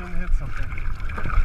shouldn't hit something.